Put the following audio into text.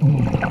Mm-hmm.